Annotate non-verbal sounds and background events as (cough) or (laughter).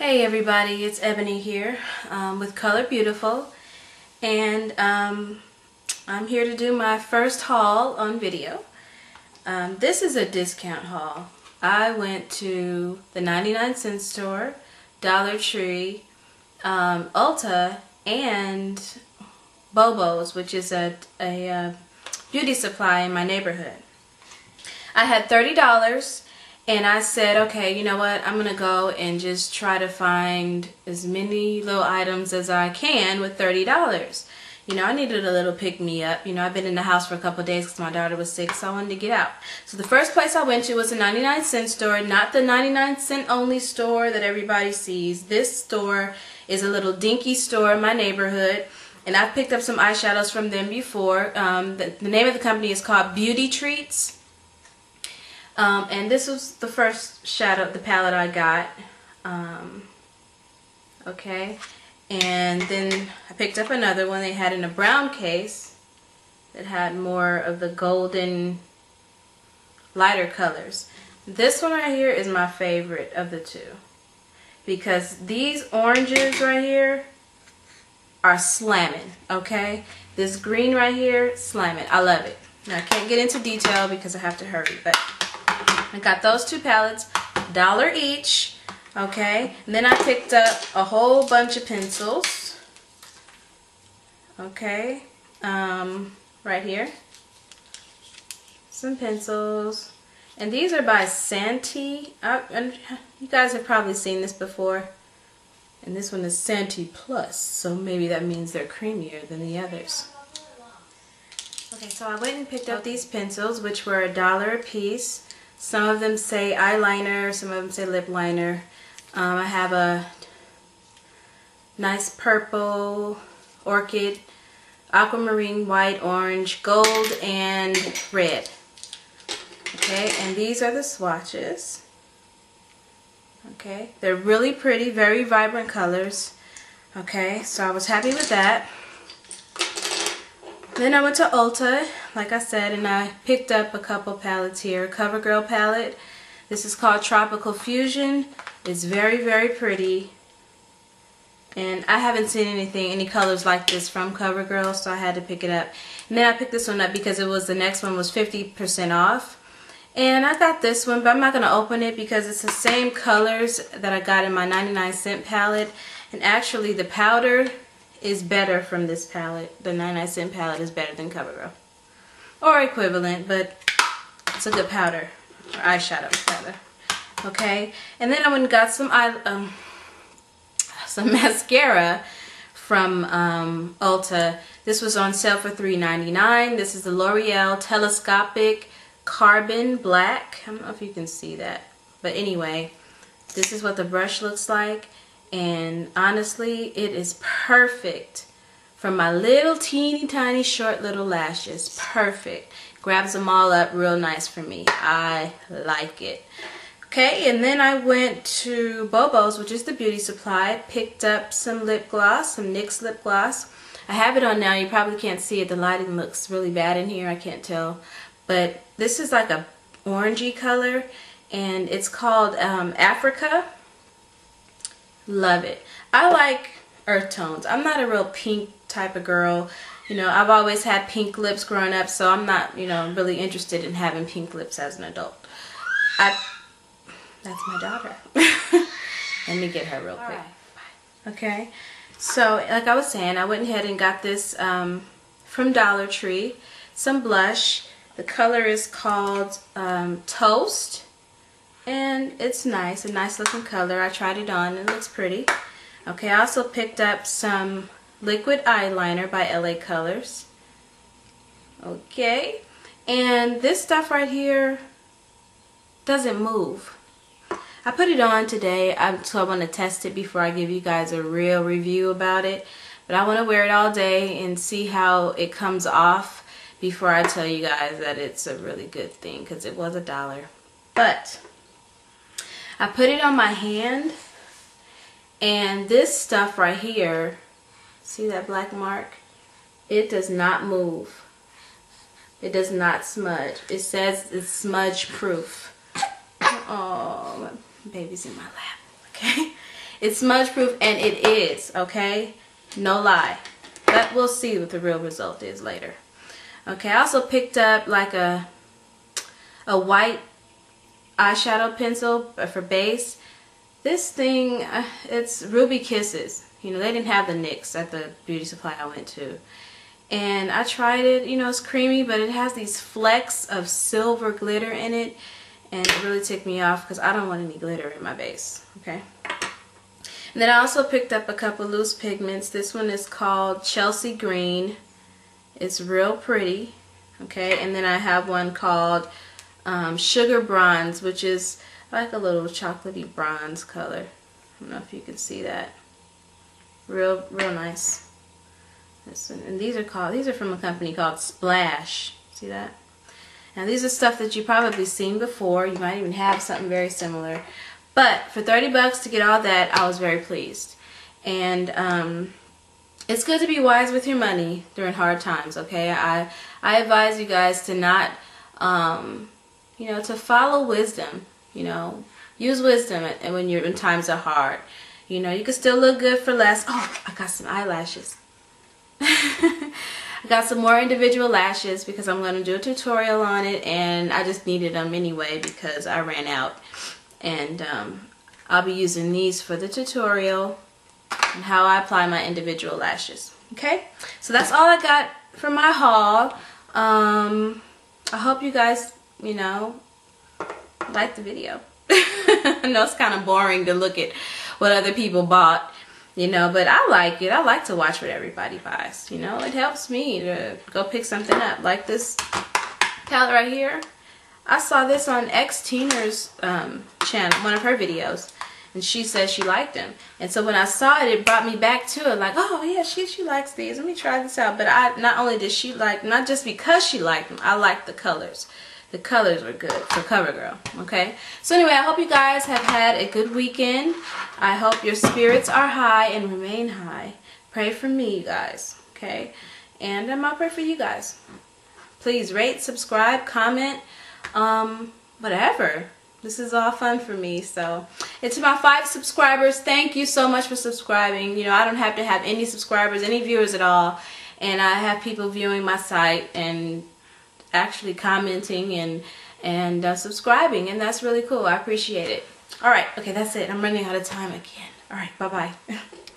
Hey everybody, it's Ebony here um, with Color Beautiful and um, I'm here to do my first haul on video. Um, this is a discount haul. I went to the 99 cent store, Dollar Tree, um, Ulta, and Bobo's, which is a, a, a uh, beauty supply in my neighborhood. I had $30 and I said, okay, you know what? I'm going to go and just try to find as many little items as I can with $30. You know, I needed a little pick-me-up. You know, I've been in the house for a couple days because my daughter was sick, so I wanted to get out. So the first place I went to was a 99 cent store, not the 99 cent only store that everybody sees. This store is a little dinky store in my neighborhood, and I've picked up some eyeshadows from them before. Um, the, the name of the company is called Beauty Treats. Um, and this was the first shadow, the palette I got. Um, okay. And then I picked up another one they had in a brown case that had more of the golden lighter colors. This one right here is my favorite of the two. Because these oranges right here are slamming, okay? This green right here, slamming. I love it. Now, I can't get into detail because I have to hurry, but I got those two palettes, dollar each, okay? And then I picked up a whole bunch of pencils, okay? Um, right here. Some pencils. And these are by Santee. I, you guys have probably seen this before. And this one is Santee Plus, so maybe that means they're creamier than the others. Okay, so I went and picked up these pencils, which were a dollar a piece. Some of them say eyeliner, some of them say lip liner. Um, I have a nice purple, orchid, aquamarine, white, orange, gold, and red. Okay, and these are the swatches. Okay, they're really pretty, very vibrant colors. Okay, so I was happy with that. Then I went to Ulta, like I said, and I picked up a couple palettes here. CoverGirl palette. This is called Tropical Fusion. It's very, very pretty. And I haven't seen anything, any colors like this from CoverGirl, so I had to pick it up. And then I picked this one up because it was the next one was 50% off. And I got this one, but I'm not going to open it because it's the same colors that I got in my 99 cent palette. And actually the powder is better from this palette. The 99 cent palette is better than CoverGirl. Or equivalent, but it's a good powder. Or eyeshadow, rather. Okay? And then I went and got some eye, um, some (laughs) mascara from um, Ulta. This was on sale for $3.99. This is the L'Oreal Telescopic Carbon Black. I don't know if you can see that. But anyway, this is what the brush looks like and honestly it is perfect. For my little teeny tiny short little lashes perfect. Grabs them all up real nice for me. I like it. Okay and then I went to Bobo's which is the beauty supply. Picked up some lip gloss some NYX lip gloss. I have it on now. You probably can't see it. The lighting looks really bad in here. I can't tell. But this is like a orangey color and it's called um, Africa Love it. I like earth tones. I'm not a real pink type of girl. You know, I've always had pink lips growing up, so I'm not, you know, really interested in having pink lips as an adult. I, that's my daughter. (laughs) Let me get her real quick. Right. Okay. So, like I was saying, I went ahead and got this um, from Dollar Tree. Some blush. The color is called um, Toast and it's nice, a nice looking color. I tried it on, it looks pretty. Okay, I also picked up some liquid eyeliner by LA Colors. Okay, and this stuff right here doesn't move. I put it on today, so I want to test it before I give you guys a real review about it. But I want to wear it all day and see how it comes off before I tell you guys that it's a really good thing because it was a dollar. But I put it on my hand and this stuff right here, see that black mark? It does not move. It does not smudge. It says it's smudge proof. Oh, baby's in my lap, okay? (laughs) It's smudge proof and it is, okay? No lie. But we'll see what the real result is later. Okay, I also picked up like a a white eyeshadow pencil for base. This thing, uh, it's Ruby Kisses. You know, they didn't have the NYX at the beauty supply I went to. And I tried it, you know, it's creamy, but it has these flecks of silver glitter in it. And it really ticked me off because I don't want any glitter in my base, okay? And then I also picked up a couple loose pigments. This one is called Chelsea Green. It's real pretty, okay? And then I have one called um, Sugar Bronze, which is like a little chocolatey bronze color. I don't know if you can see that. Real, real nice. One, and these are called, these are from a company called Splash. See that? Now these are stuff that you've probably seen before. You might even have something very similar. But for 30 bucks to get all that, I was very pleased. And um, it's good to be wise with your money during hard times, okay? I, I advise you guys to not, um, you know, to follow wisdom, you know. Use wisdom and when you're when times are hard. You know, you can still look good for less. Oh, I got some eyelashes. (laughs) I got some more individual lashes because I'm going to do a tutorial on it and I just needed them anyway because I ran out and um, I'll be using these for the tutorial and how I apply my individual lashes okay so that's all I got for my haul um, I hope you guys you know like the video (laughs) I know it's kind of boring to look at what other people bought you know but I like it I like to watch what everybody buys you know it helps me to go pick something up like this palette right here I saw this on X Tina's um, channel, one of her videos, and she said she liked them. And so when I saw it, it brought me back to it, like, oh yeah, she she likes these. Let me try this out. But I not only did she like, not just because she liked them, I liked the colors. The colors were good for CoverGirl, okay? So anyway, I hope you guys have had a good weekend. I hope your spirits are high and remain high. Pray for me, you guys, okay? And um, I'll pray for you guys. Please rate, subscribe, comment, um, whatever. This is all fun for me. So, and to my five subscribers, thank you so much for subscribing. You know, I don't have to have any subscribers, any viewers at all. And I have people viewing my site and actually commenting and and uh, subscribing and that's really cool. I appreciate it. All right. Okay that's it. I'm running out of time again. All right. Bye bye (laughs)